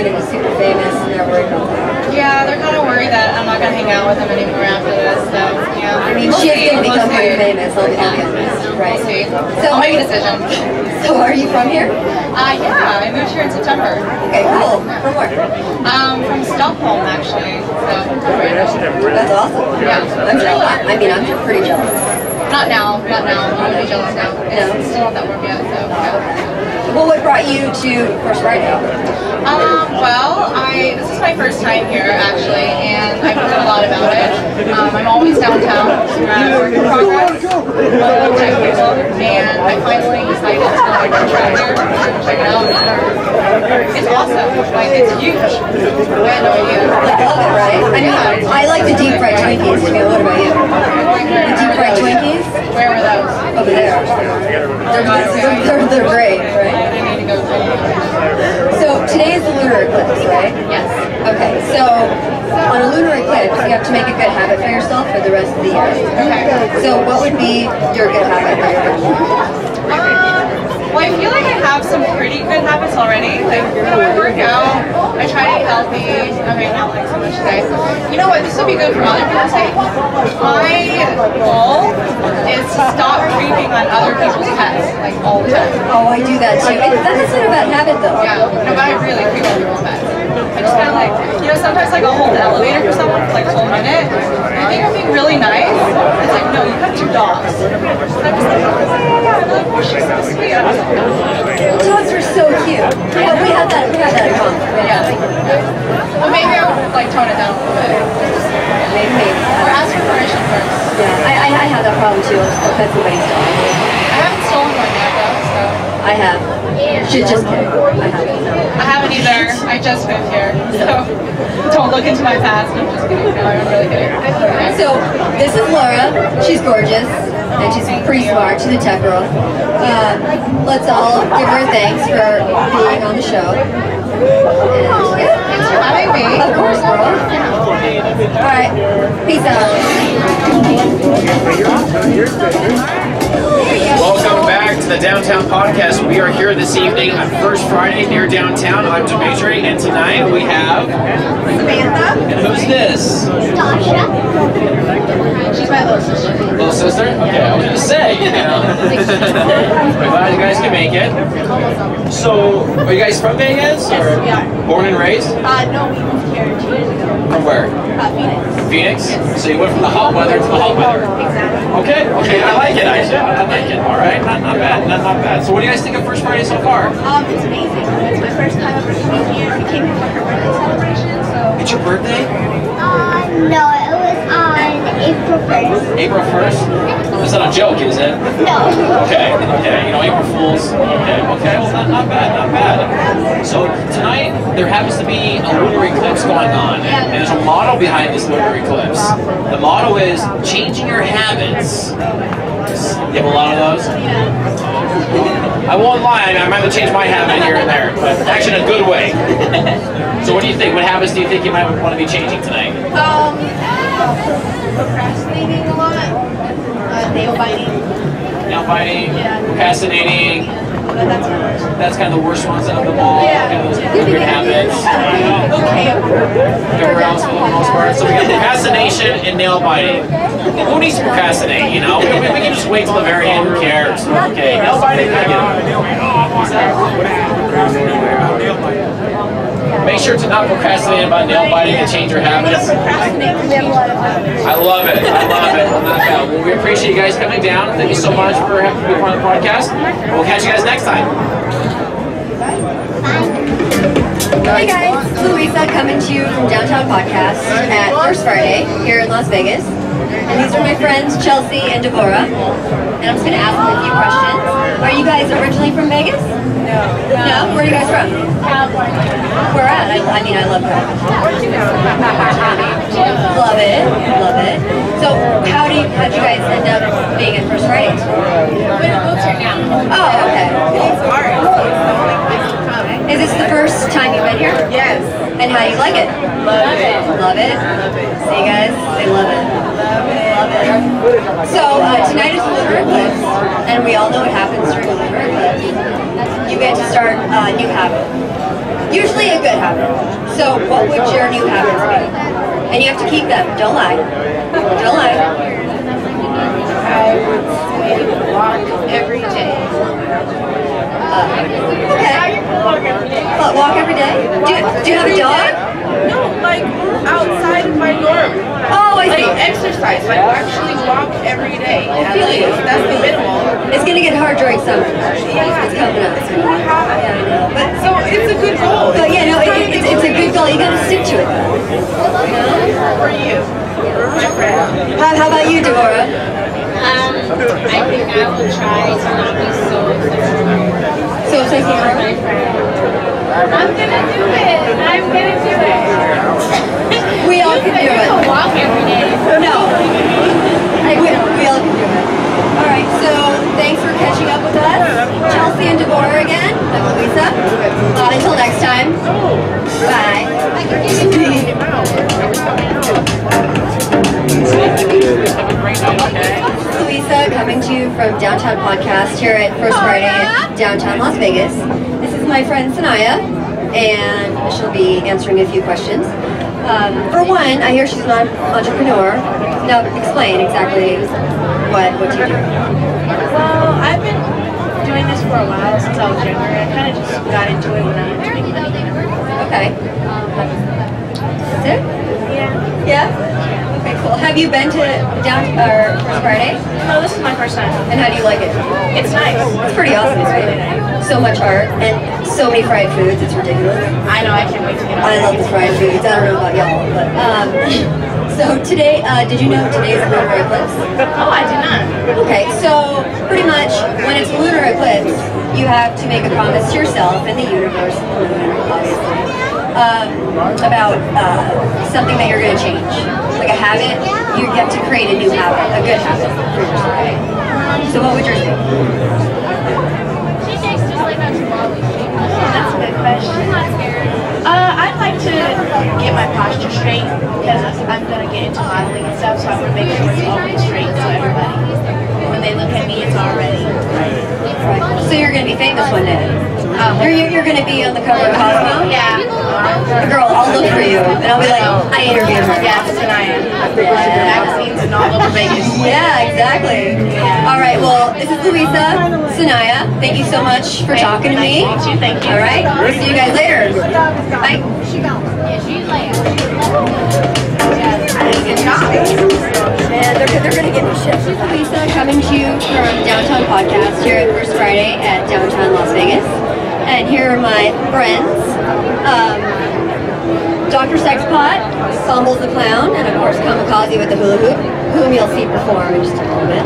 They're worried that you're going to be super famous, and they're worried about that. Yeah, they're kind of worried that I'm not going to hang out with them anymore after this. So yeah. I mean, We'll she is going to become see. famous. I'll be honest. Right. We'll. So, I'll make a decision. So, are you from here? Uh, yeah, I moved here in September. Okay, cool. From where? Um, from Stockholm actually. So That's awesome. Yeah. I'm jealous. I mean, I'm pretty jealous. not now, not now. I'm be jealous now. No. It's still not that warm yet. So yeah. Well, what brought you to First Friday? Um, well, I this is my first time here actually, and I've heard a lot about it. Um, I'm always downtown at work in progress, uh, tech people, and I finally decided to like try here, check it out. It's awesome. Like it's huge. I had no idea. Like, love it, right? I mean, I like the deep fried Twinkies too. What about you? The deep fried Twinkies? Where were those? Over there. They're, they're, they're, they're great, right? I need to go. So today is the lunar eclipse, right? Yes. Okay, so on a lunar eclipse, you have to make a good habit for yourself for the rest of the year. Okay. So what would be your good habit for your Um, well, I feel like I have some pretty good habits already. Like, when I work out, I try to eat healthy. Okay, not like so much today. You know what? This would be good for other people's sake. My goal is to stop creeping on other people's pets, like all the time. Oh, I do that too. It, that isn't a bad habit though. Yeah, no, but I really creep on people's pets. I just kind of like, you know, sometimes like I'll hold the elevator for someone for like a whole minute. I think I'm being really nice. It's like, no, you have two dogs. And I'm just like, oh yeah, yeah, yeah. I'm like, oh, she's so sweet. I'm just like, oh, Dogs are so cute. Yeah, we have that. We have that. Yeah. Well, maybe I would like tone it down a little bit. Maybe, maybe. Or ask for permission first. Yeah, I, I, I have that problem too. I'll pet somebody's dog. I haven't stolen one yet though, so. I have. Just, just kidding. I haven't. No. I haven't either. I just moved here, so don't look into my past. I'm just kidding. No, I'm really kidding. So this is Laura. She's gorgeous and she's pretty smart. She's a tech girl. Uh, let's all give her thanks for being on the show. And, yeah. Thanks for having me. Of course, girl. All right. Peace out. Welcome back to the Downtown Podcast. We are here this evening on First Friday near downtown. I'm Dimitri, and tonight we have. Samantha. And who's this? She's my little sister. Little sister? Okay, I was gonna say. You know. We're glad you guys can make it. So, are you guys from Vegas? Or Yeah. Born and raised? Uh, no, we moved here two years ago. From where? Uh, Phoenix. Phoenix? So you went from the hot weather to the hot weather. Exactly. Okay, okay, I like it. I, I like it. All right, not, not bad, not, not bad. So, what do you guys think of First Friday so far? Um, it's amazing. It's my first time ever coming here. We came here for her birthday celebration, so. It's your birthday? Uh, no, it was on April 1st. April 1st? That's not a joke, is it? No. Okay, okay, you know, April Fools. Okay, okay, well, not, not bad, not bad. So tonight, there happens to be a lunar eclipse going on, and there's a motto behind this lunar eclipse. The motto is changing your habits. You have a lot of those? I won't lie, I might change my habit here and there, but actually in a good way. So what do you think? What habits do you think you might want to be changing tonight? Um, procrastinating a lot. Uh, nail biting. Nail biting, Yeah. procrastinating, that's not much. that's kind of the worst ones of them all. Yeah. Kind of those weird habits. Okay. Everywhere else for the most part. So we got procrastination and nail biting. Who needs to procrastinate, you know? We, we, we can just wait till the very end, who cares? Okay, nail biting, I get it. Make sure to not procrastinate about nail biting and change your habits. Procrastinate. We have a lot of habits. I love it. I love it. Well, not bad. Well, we appreciate you guys coming down. Thank you so much for having me part of the podcast. We'll catch you guys next time. Hey guys, Louisa coming to you from Downtown Podcast at First Friday here in Las Vegas. And these are my friends Chelsea and Deborah. And I'm just gonna ask them a few questions. Are you guys originally from Vegas? No. No? Where are you guys from? Where at? I, I mean, I love California. Love it, love it. So, how do you, how'd you guys end up being at First Fridays? We don't move here now. Oh, okay. It's hard. So it's like nice to come. Is this the first time you've been here? Yes. And how do you like it? Love it. Love it. Love it. See you guys, they love it. Love it. Love it. So uh, tonight is the lunar eclipse, and we all know what happens during lunar eclipse. get to start a new habit. Usually a good habit. So what would your new habits be? And you have to keep them. Don't lie. Don't lie. I would say walk every day. Okay. What, walk every day? Do, do you have a dog? No, like outside of my dorm. Oh, I Like see. exercise, like actually walk every day. At feel you. least. That's the minimum. It's gonna get hard during summer. Yeah, It's coming up. It's gonna happen. Yeah, I know. But So it's a good goal. But yeah, no, it, it, it's, it's a good goal. You gotta stick to it. for you. My friend. How, how about you, Deborah? Um, I think I will try to not be so obsessed So say with my friend. I'm gonna do it. I'm gonna do it. We all can do it. walk every day. No. We, we all can do it. All right, so thanks for catching up with us. Chelsea and Deborah again. I'm Louisa. Uh, until next time. Bye. Louisa coming to you from Downtown Podcast here at First Friday in downtown Las Vegas. This is my friend Sanaya, and she'll be answering a few questions. Um, for one, I hear she's an entrepreneur. Now, explain exactly what what you do. Well, I've been doing this for a while since I was younger. I kind of just got into it when I was 20. Okay. Sick? Yeah. Yeah. Okay, cool. Have you been to down or First Friday? No, this is my first time. And how do you like it? It's nice. It's pretty awesome, right? So much art and so many fried foods. It's ridiculous. I know. I can't wait to get I love the fried foods. I don't know about y'all, but um, so today, uh, did you know today is a lunar eclipse? Oh, I did not. Okay, so pretty much when it's a lunar eclipse, you have to make a promise to yourself and the universe, the moon, obviously, um, about uh, something that you're going to change, like a habit. You get to create a new habit, a good habit for yourself. So what would yours be? Question. Uh, I'd like to get my posture straight because I'm gonna get into modeling and stuff, so I want to make sure it's always straight so everybody, when they look at me, it's already Right. So you're going to be famous one day. Um, You're, you're going to be on the cover of Cosmo. yeah. Girl, I'll look for you, and I'll be like, I interviewed her. Yes, tonight. Magazines and all over Vegas. Yeah, exactly. All right, well, this is Louisa, Sanaya. Thank you so much for talking to me. Thank you. Thank you. All right, see you guys later. Bye. And they're, they're going to get me shit. This is Louisa coming to you from Downtown Podcast here at First Friday at Downtown Las Vegas. And here are my friends. Um, Dr. Sexpot, Fumbles the Clown, and of course Kamikaze with the hula hoop, whom you'll see perform in just a little bit.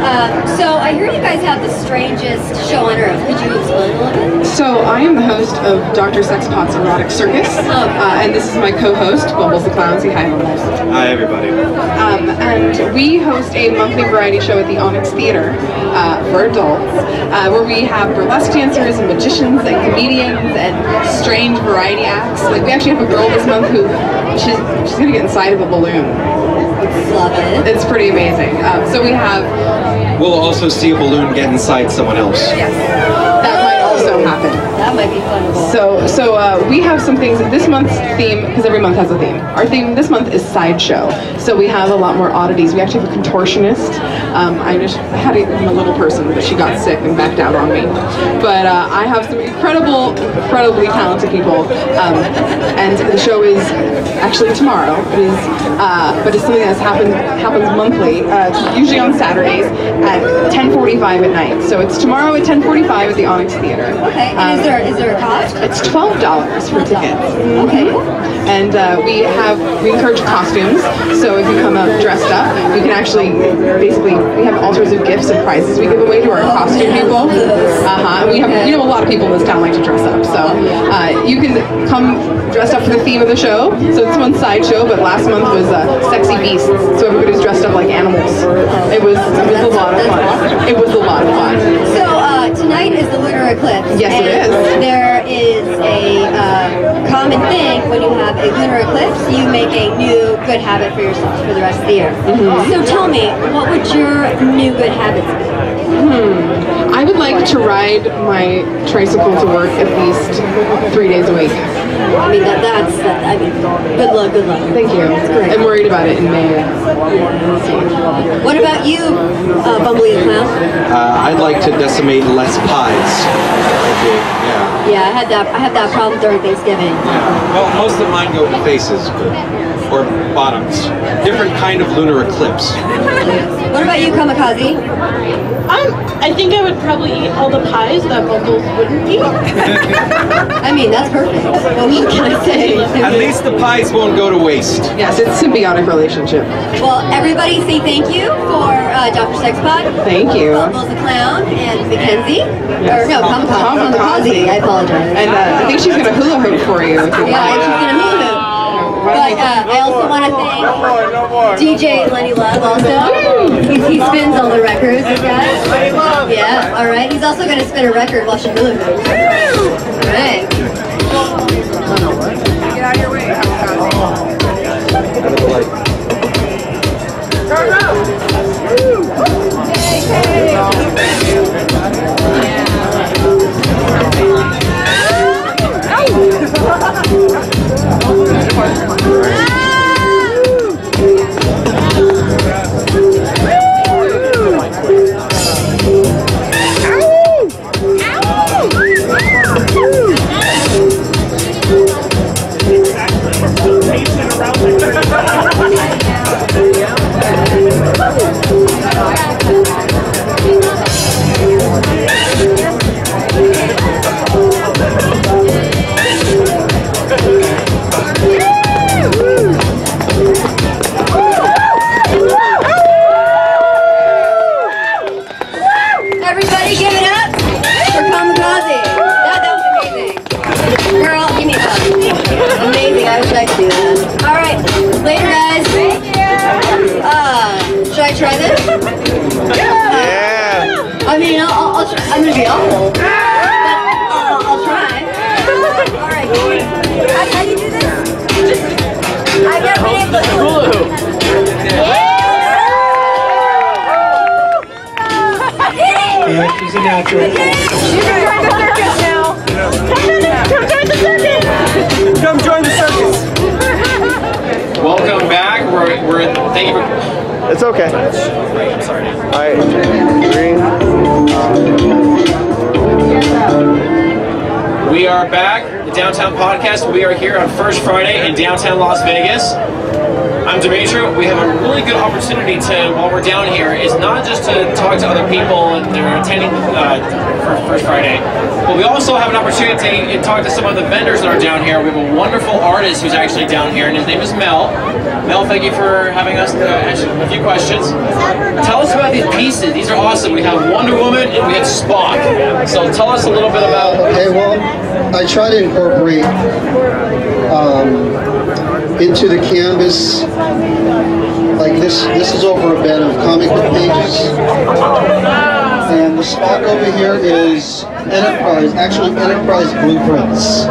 Um, so I hear you guys have the strangest show on earth. Could you explain a little bit? So I am the host of Dr. Sexpot's Erotic Circus, uh, and this is my co-host, Bumbles the Clown. Say hi, Bumbles. Hi, everybody. Um, and we host a monthly variety show at the Onyx Theater uh, for adults, uh, where we have burlesque dancers and magicians and comedians and strange variety acts. Like we actually have a girl this month who she's she's gonna get inside of a balloon. Love it. It's pretty amazing. Um, so we have We'll also see a balloon get inside someone else. Yes. that might also happen. That might be fun. So, so uh, we have some things. This month's theme, because every month has a theme. Our theme this month is sideshow. So we have a lot more oddities. We actually have a contortionist. Um, I just had a, a little person, but she got sick and backed out on me. But uh, I have some incredible, incredibly talented people. Um, and the show is actually tomorrow. It is, uh, but it's something that's happened happens monthly. Uh, usually on Saturdays at 10:45 at night. So it's tomorrow at 10:45 at the Onyx Theater. Okay, Um, there is there a cost? it's twelve dollars for tickets. Okay. And uh, we have we encourage costumes. So if you come out dressed up, you can actually basically we have all sorts of gifts and prizes we give away to our costume people. Uh huh. We have you know a lot of people in this town like to dress up. So uh, you can come dressed up for the theme of the show. So this one's sideshow, but last month was uh, sexy beasts. So everybody's dressed up like animals. It was it was a lot of fun. It was a lot of fun. So tonight is the lunar eclipse. Yes, it and is. There is a uh, common thing when you have a lunar eclipse, you make a new good habit for yourself for the rest of the year. Mm-hmm. So tell me, what would your new good habits be? I would like to ride my tricycle to work at least three days a week. I mean, that, that's, that, I mean, good luck, good luck. Thank you. great. I'm worried about it in May. What about you, uh, Bumblebee the Clown? Uh, I'd like to decimate less pies. Okay, yeah. Yeah, I had that, I had that problem during Thanksgiving. Yeah. Well, most of mine go to faces, but, or bottoms. Different kind of lunar eclipse. What about you, Kamikaze? Um, I think I would probably eat all the pies that Bubbles wouldn't eat. I mean, that's perfect. What can I say? At least the pies won't go to waste. Yes, it's a symbiotic relationship. Well, everybody say thank you for uh, Dr. Sexpot. Thank you. Bubbles the Clown and Mackenzie. Yes. Or no, Kamikaze. Kamikaze. I apologize. And uh, I think she's gonna hula hoop for you. If you yeah, want. she's gonna hula hoop. But uh, I also want to thank DJ Lenny Love also. He, he spins all the records, guy. Yeah, all right. He's also going to spin a record while she hula hoops. All right. Everybody try this? Yeah. I mean, I'll, I'll, I'll try. I'm going to be awful. But I'll, I'll try. All right. How, how do you do this? I've never been able to. She's a natural. She's a circus now. Come join the circus. Come join the circus. We're, we're thank you for. It's okay. I'm sorry. All right. Green. We are back, the Downtown Podcast. We are here on First Friday in downtown Las Vegas. I'm Dimitri. We have a really good opportunity to, while we're down here, is not just to talk to other people and they're attending uh, for First Friday, but we also have an opportunity to talk to some of the vendors that are down here. We have a wonderful artist who's actually down here, and his name is Mel. Mel, thank you for having us uh, answer a few questions. Tell us about these pieces. These are awesome. We have Wonder Woman and we have Spock. So tell us a little bit about. Okay, well, I try to incorporate um, into the canvas, like this, this is over a bed of comic book pages. And the spot over here is Enterprise, actually Enterprise blueprints.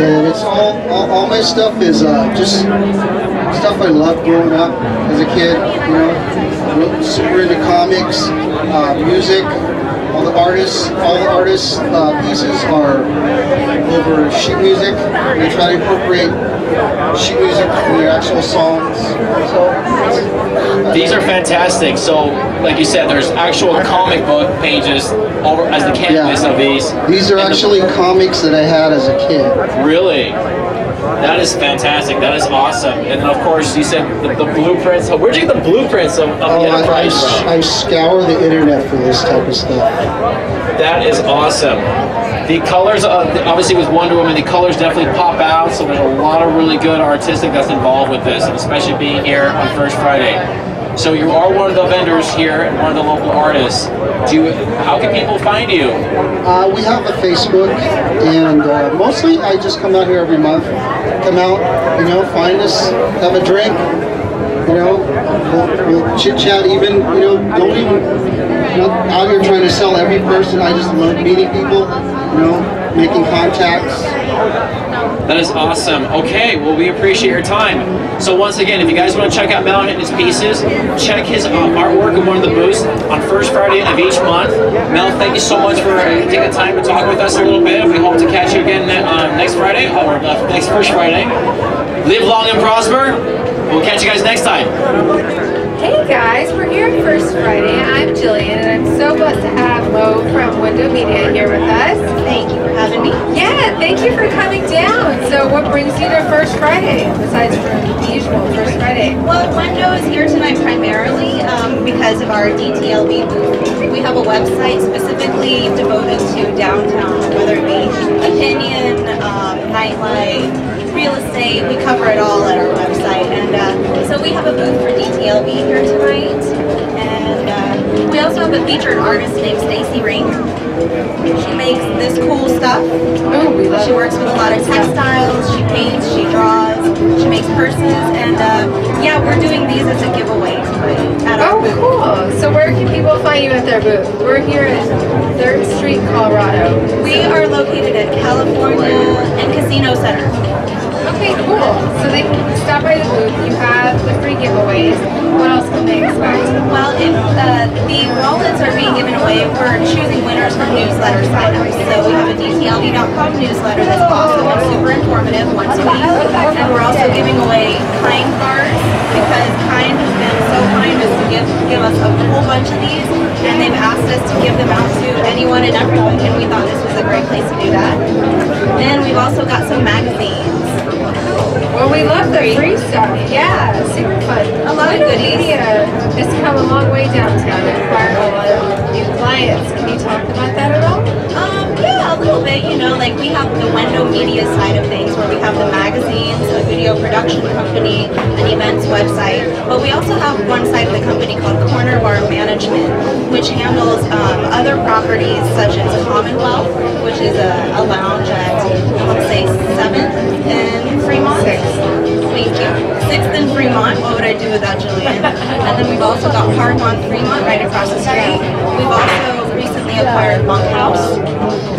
And it's all, all, all my stuff is uh, just stuff I loved growing up as a kid, you know, super into comics, uh, music, all the artists, all the artists' uh, pieces are over sheet music. I try to incorporate sheet music in their actual songs. So These are fantastic. So, like you said, there's actual comic book pages over as the canvas of these. these are And the- actually comics that I had as a kid. Really? That is fantastic. That is awesome. And of course, you said the, the blueprints. Where'd you get the blueprints of, of Oh, the I, I, I scour the internet for this type of stuff. That is awesome. The colors, uh, obviously with Wonder Woman, the colors definitely pop out. So there's a lot of really good artistic that's involved with this, and especially being here on First Friday. So you are one of the vendors here and one of the local artists. Do you, how can people find you? Uh, we have a Facebook, and uh, mostly I just come out here every month. Come out, you know, find us, have a drink, you know, we'll, we'll chit chat. Even, you know, don't even not out here trying to sell every person. I just love meeting people, you know. Making contacts. That is awesome. Okay, well, we appreciate your time. So once again, if you guys want to check out Mel and his pieces, check his uh, artwork in one of the booths on first Friday of each month. Mel, thank you so much for uh, taking the time to talk with us a little bit. We hope to catch you again uh, next Friday, or uh, next first Friday. Live long and prosper. We'll catch you guys next time. Guys, we're here at First Friday. I'm Jillian, and I'm so blessed to have Mo from Wendoh Media here with us. Thank you for having me. Yeah, thank you for coming down. So, what brings you to First Friday besides from the usual First Friday? Well, Window is here tonight primarily um, because of our DTLV booth. We have a website specifically devoted to downtown, whether it be opinion, um, nightlife, real estate. We cover it all at our website. And uh, so we have a booth for DTLV here tonight. And uh, we also have a featured artist named Stacy Ring. She makes this cool stuff. Oh, really. She works with a lot of textiles. She paints. She draws. She makes purses. And uh, yeah, we're doing these as a giveaway tonight at our Oh, booth. cool. So, where can people find you at their booth? We're here at 3rd Street, Colorado. We are located at California and Casino Center. Cool. So, they stop by the booth. You have the free giveaways. What else can they expect? Well, if uh, the wallets are being given away, we're choosing winners from newsletter sign-ups. So we have a DTLV.com newsletter that's awesome and super informative once a week. And we're also giving away Kind cards because Kind has been so kind as to give, give us a whole bunch of these. And they've asked us to give them out to anyone and everyone. And we thought this was a great place to do that. Then we've also got some magazines. Well, we love the free stuff. Yeah, super fun. A lot of goodies. Has come a long way downtown and acquired a lot of new clients. Can you talk about that at all? Um, yeah, a little bit. You know, like we have the Wendoh Media side of things where we have the magazines, a video production company, an events website. But we also have one side of the company called Corner Bar Management, which handles um, other properties such as Commonwealth, which is a, a lounge at, and then we've also got Park on Fremont right across the street. We've also recently acquired Monkhouse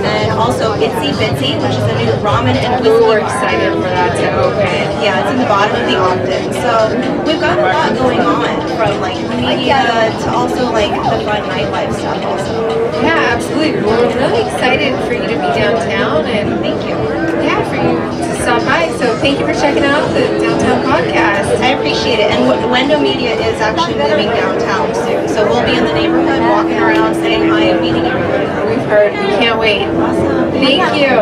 and also Itsy Bitsy, which is a new ramen and whiskey We're excited for that to open. Yeah, it's in the bottom of the Ogden. So we've got a lot going on from like media to also like the fun nightlife stuff also. Yeah, absolutely. We're really excited for you to be downtown and Thank you. yeah, for you to stop by. So thank you for checking out the Downtown Podcast. I appreciate it. And W- Wendoh Media is actually moving downtown soon. So we'll be in the neighborhood walking around saying hi and meeting everybody. We've heard. We can't wait. Awesome. Thank you.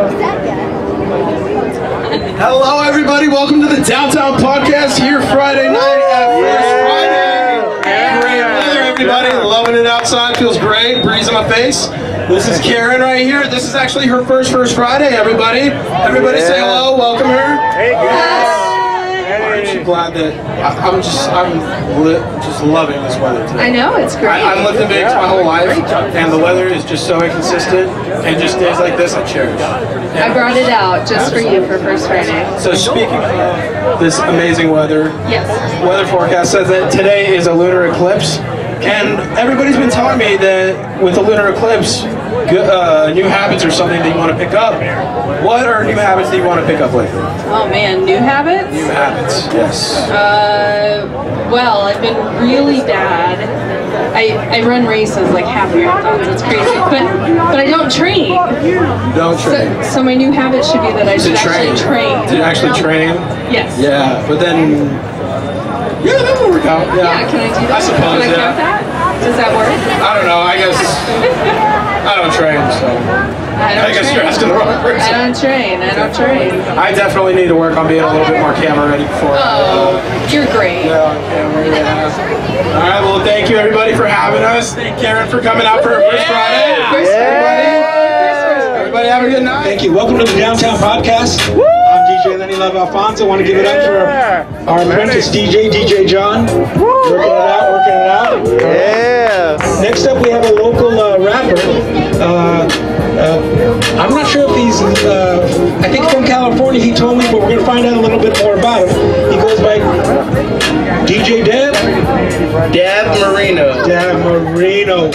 Hello, everybody. Welcome to the Downtown Podcast here Friday night at First everybody. Loving it outside. Feels great. Breeze in my face. This is Karen right here. This is actually her first First Friday, everybody. Everybody say hello. Welcome her. Hey, guys. Aren't you glad that I, I'm just I'm li- just loving this weather today. I know it's great. I, I've lived in Vegas my whole life, and the weather is just so inconsistent. And just days like this, I cherish. I brought it out just for you for First Friday. So speaking of this amazing weather, Yes. weather forecast says that today is a lunar eclipse, and everybody's been telling me that with the lunar eclipse, uh, new habits are something that you want to pick up. What are new habits that you want to pick up lately? Oh man, new habits? New habits, yes. Uh, well, I've been really bad. I, I run races like half marathons. It's crazy, but but I don't train. Don't train. So, so my new habit should be that I should train. actually train. To actually train. Yes. Yeah, but then yeah, that will work out. Yeah, Yeah, can I do that? I suppose. Can I yeah. count that? Does that work? I don't know. I guess I don't train, so I don't I guess train. you're asking the wrong person. I don't train. I don't train. I definitely need to work on being a little bit more camera ready before. Oh, you're great. Yeah, on camera, yeah. All right, well, thank you everybody for having us. Thank Karen for coming out for her first Friday. Everybody, everybody have a good night. Thank you. Welcome to the Downtown Podcast. I'm DJ Love Alfonso. I want to give it up for our apprentice DJ, DJ John. Working it out, working it out. Yeah. Next up, we have a local uh, rapper. Uh, uh, I'm not sure if he's, uh, I think from California, he told me, but we're going to find out a little bit more about him. He goes by DJ Deb. Dab Marino. Dab Marino.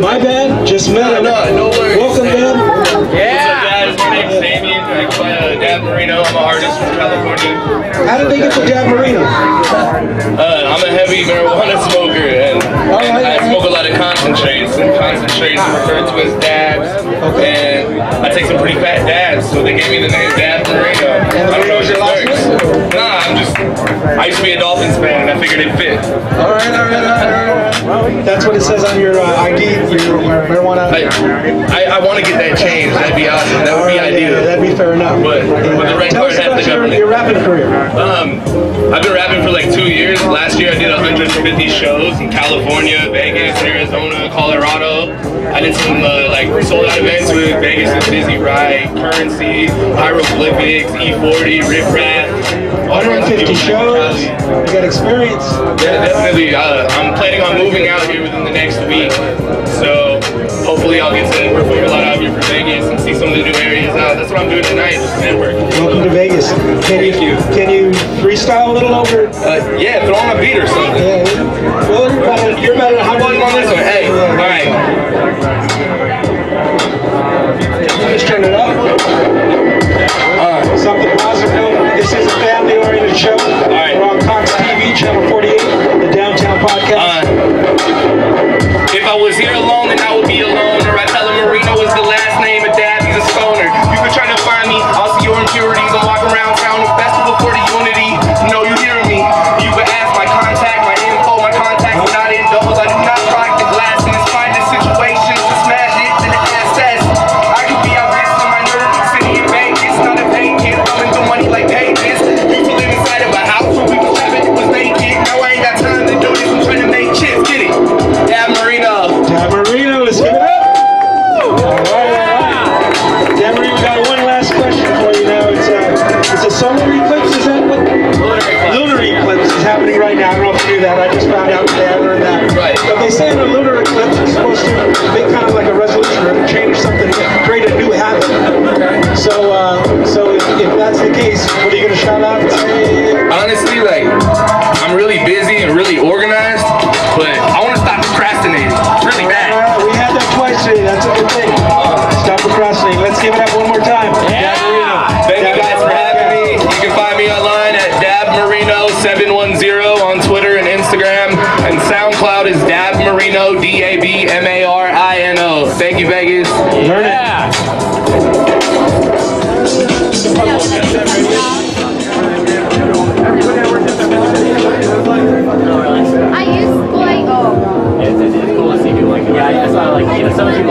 My bad, just met him. No, no worries. Welcome, Deb. Yeah. I can buy a Dab Marino. I'm an artist from California. How did they get the Dab Marino? Uh, I'm a heavy marijuana smoker, and, and right, I right. smoke a lot of concentrates, and concentrates are referred to as dabs. Okay. I take some pretty fat dabs, so they gave me the name Dab Marino. I don't know if it works. Nah, I'm just. I used to be a Dolphins fan, and I figured it fit. All right, all right, all right. That's what it says on your uh, ID, your marijuana. I, I, I want to get that changed. That'd be awesome. That would be ideal. That'd be fair enough. But with the red Tell card us has about the your, your rapping career. Um, I've been rapping for like two years. Last year I did 150 shows in California, Vegas, Arizona, Colorado. I did some uh, like sold out events with Vegas and Busy Ride, Currency, Hieroglyphics, E40, Rip Rap. 150 shows. You got experience. Yeah, definitely. Uh, I'm planning on moving out here within the next week. So hopefully I'll get to perform a lot out here for Vegas and see some of the new areas out. That's what I'm doing tonight, just network. Welcome to Vegas. Can you, can you freestyle a little over? Uh, yeah, throw on a beat or something. Yeah. Well, you're show. All right. We're on Cox TV, Channel 48, the Downtown Podcast. If I was here alone, Honestly, like, I'm really busy and really organized, some